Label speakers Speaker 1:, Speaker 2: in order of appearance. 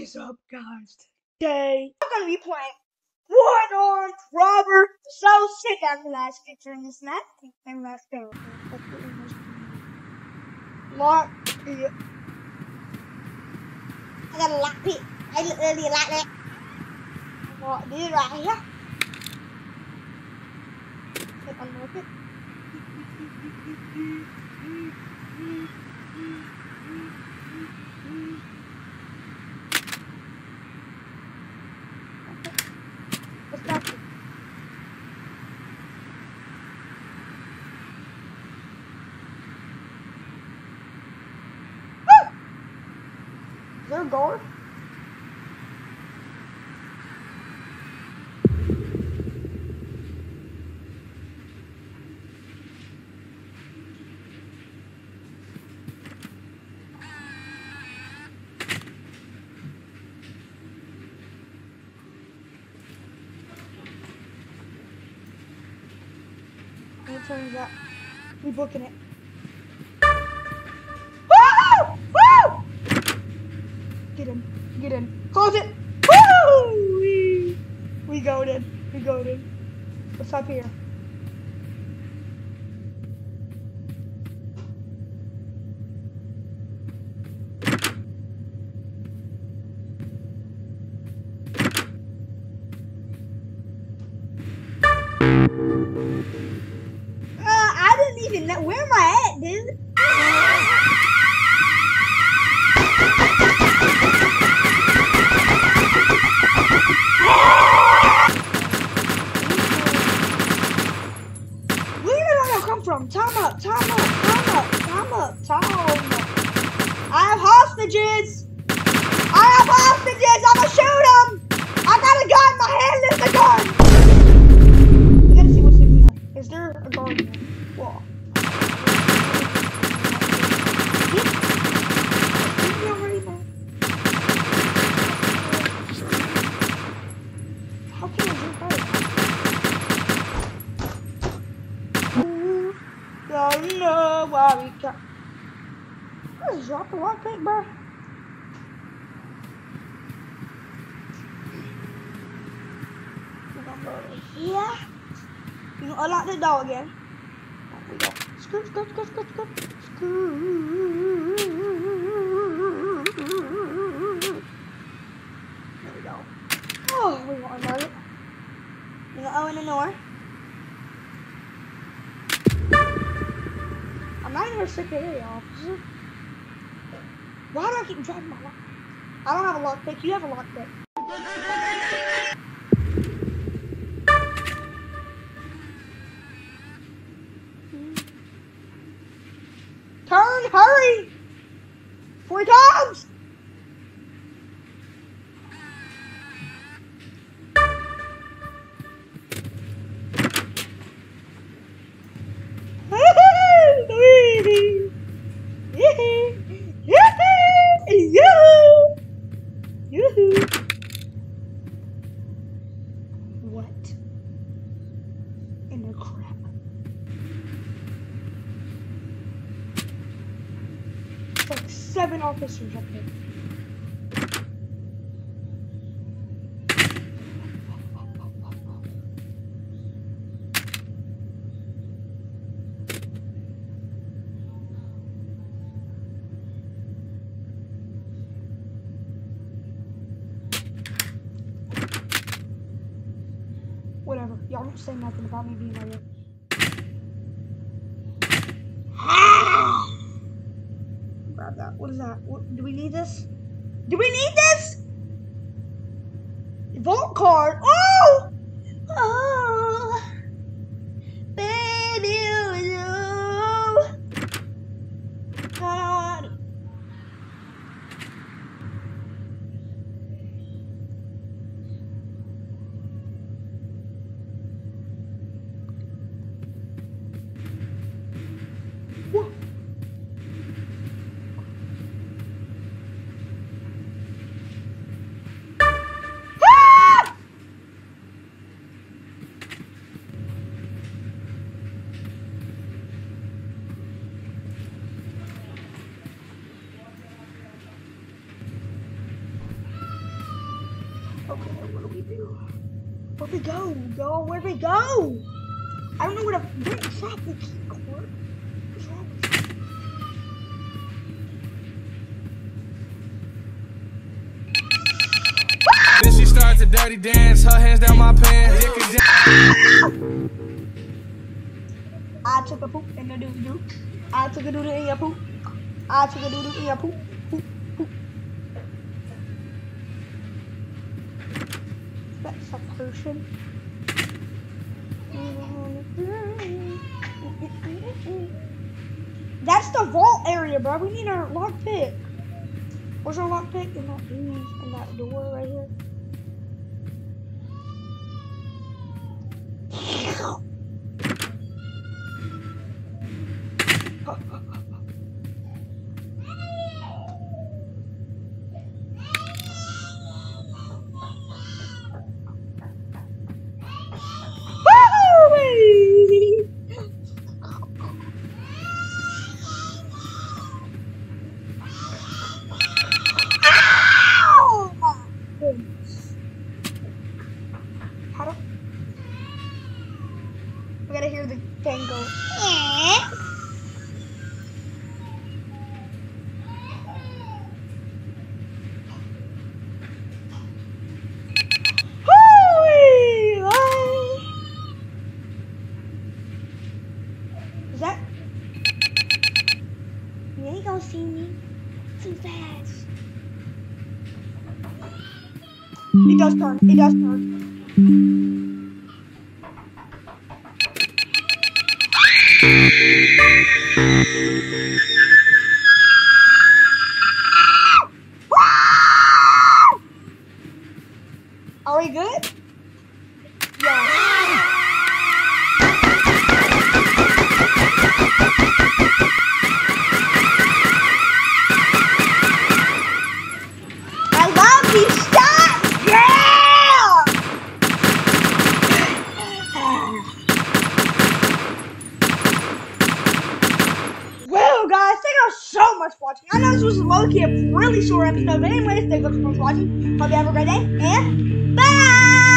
Speaker 1: is up, guys? Today, I'm gonna be playing One Armed Robber. So sit down the last picture in this map. And last go. Lock it.
Speaker 2: I got a lock pick. I literally like that.
Speaker 1: Lock this right here. Click unlock it. Let's back it. Woo! Guard? What turns up? We booking it. In. Get in. Close it. Woo! We, we go in. We go in. What's up here? Uh, I didn't even know. Where am I at, dude? Where did I come from? Time up, time up, time up, time up, time up. I have hostages. I have hostages. I'ma shoot them. I got a gun. My hand is a gun. We gotta see what's in here. Is there a guard? Wall. Didn't you already know? How can I jump out? Ooh, don't know why we got. Let's drop a lockpick, bro. Here. You can unlock the door again. There we go. Skirt, skirt, skirt, skirt, skirt. Skirt. There we go. Oh, we want to unlock it. You gonna open oh, the door. I'm not even a security officer. Why do I keep driving my lock? I don't have a lockpick. You have a lockpick. What in the crap? Like seven officers up there. Whatever. Y'all don't say nothing about me being like Grab that. What is that? What, do we need this? Do we need this? Vault card. Oh! Oh! Okay, what do we do? Where'd we go, y'all? Where'd we go? I don't know where to where the key cord. What's wrong with you?
Speaker 3: Then she starts a dirty dance, her hands down my pants, dick is down.
Speaker 1: I took a poop in the doo doo. I took a doo doo in your poop. I took a doo doo in your poop. Poop, That's the vault area, bro. We need our lockpick. Where's our lockpick? In that, in that door right here. Woo-wee! Is that? You gonna see me too fast. It does turn. It does turn. Thank you. Know this was low-key a really short episode, but anyways, thank you for watching. Hope you have a great day, and bye!